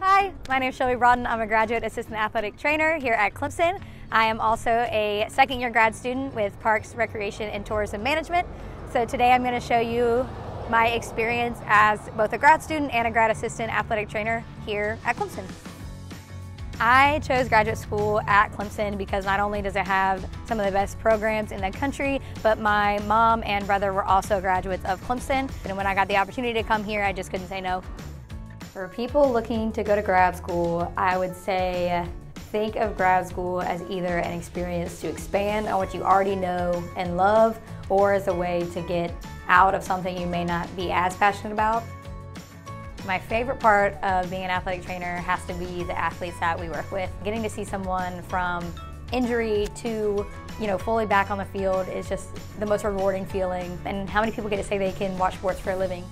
Hi, my name is Shelby Broughton. I'm a graduate assistant athletic trainer here at Clemson. I am also a second year grad student with Parks, Recreation, and Tourism Management. So today I'm going to show you my experience as both a grad student and a grad assistant athletic trainer here at Clemson. I chose graduate school at Clemson because not only does it have some of the best programs in the country, but my mom and brother were also graduates of Clemson. And when I got the opportunity to come here, I just couldn't say no. For people looking to go to grad school, I would say think of grad school as either an experience to expand on what you already know and love, or as a way to get out of something you may not be as passionate about. My favorite part of being an athletic trainer has to be the athletes that we work with. Getting to see someone from injury to you know fully back on the field is just the most rewarding feeling and how many people get to say they can watch sports for a living.